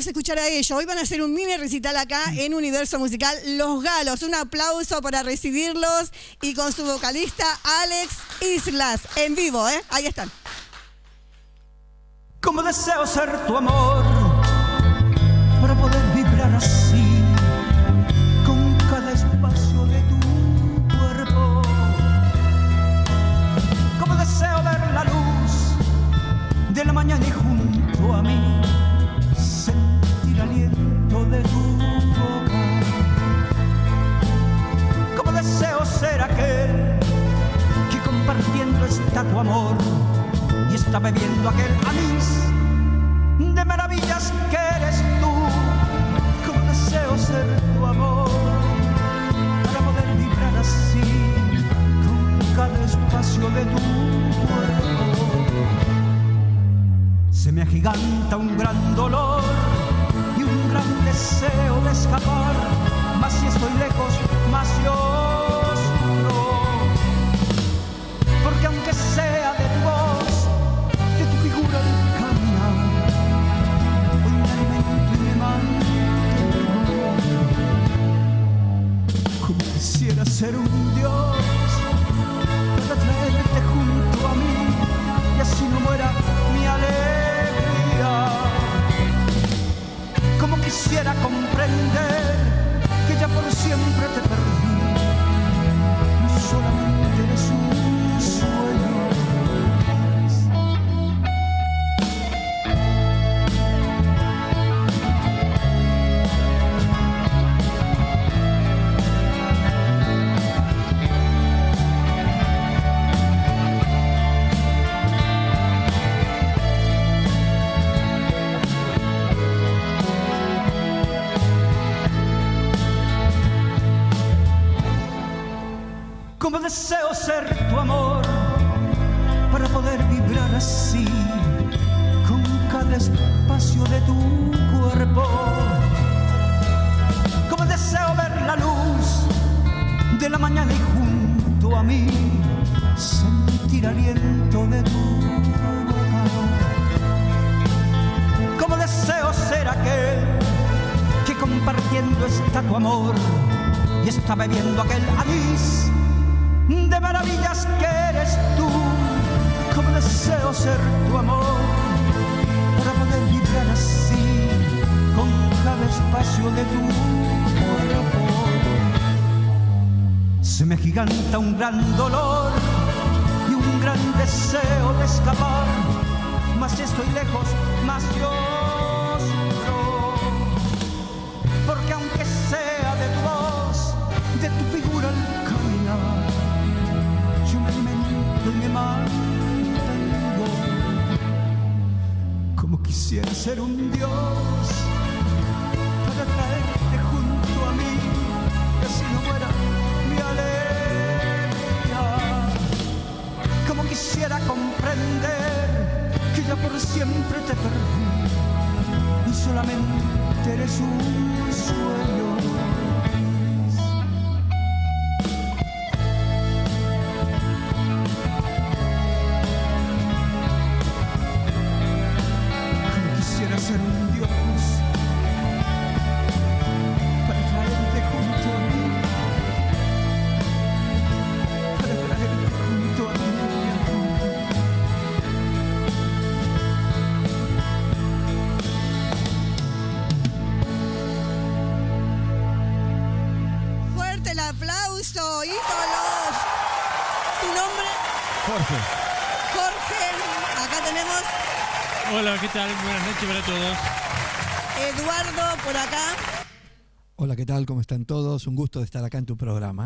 vamos a escuchar a ellos. Hoy van a hacer un mini recital acá en Universo Musical Los Galos. Un aplauso para recibirlos y con su vocalista Alex Islas en vivo, ¿eh? Ahí están. Como deseo ser tu amor para poder vibrar así con cada espacio de tu cuerpo. Como deseo ver la luz de la mañana amor y está bebiendo aquel anís de maravillas que eres tú. Como deseo ser tu amor para poder vibrar así con cada espacio de tu cuerpo. Se me agiganta un gran dolor y un gran deseo de escapar, más si estoy lejos, más yo quisiera comprender que ya por siempre te perdí. Solamente Como deseo ser tu amor para poder vibrar así con cada espacio de tu cuerpo. Como deseo ver la luz de la mañana y junto a mí sentir aliento de tu boca. Como deseo ser aquel que compartiendo está tu amor y está bebiendo aquel anís de maravillas que eres tú. Como deseo ser tu amor para poder vibrar así con cada espacio de tu cuerpo. Se me giganta un gran dolor y un gran deseo de escapar. Más estoy lejos, más yo mantengo. Como quisiera ser un dios para traerte junto a mí, y así no muera mi alegría. Como quisiera comprender que ya por siempre te perdí y solamente eres un sueño. Aplauso, ídolos. ¿Tu nombre? Jorge. Jorge. Acá tenemos Hola, ¿qué tal? Buenas noches para todos. Eduardo por acá. Hola, ¿qué tal? ¿Cómo están todos? Un gusto de estar acá en tu programa.